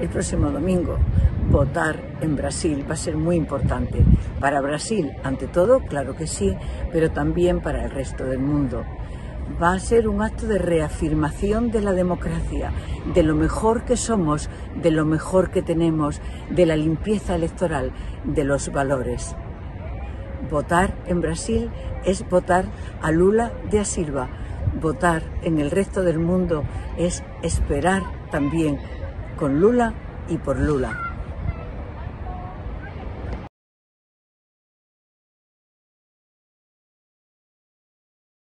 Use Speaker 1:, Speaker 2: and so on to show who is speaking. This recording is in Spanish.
Speaker 1: el próximo domingo. Votar en Brasil va a ser muy importante. Para Brasil, ante todo, claro que sí, pero también para el resto del mundo. Va a ser un acto de reafirmación de la democracia, de lo mejor que somos, de lo mejor que tenemos, de la limpieza electoral, de los valores. Votar en Brasil es votar a Lula de Silva. Votar en el resto del mundo es esperar también con Lula y por Lula.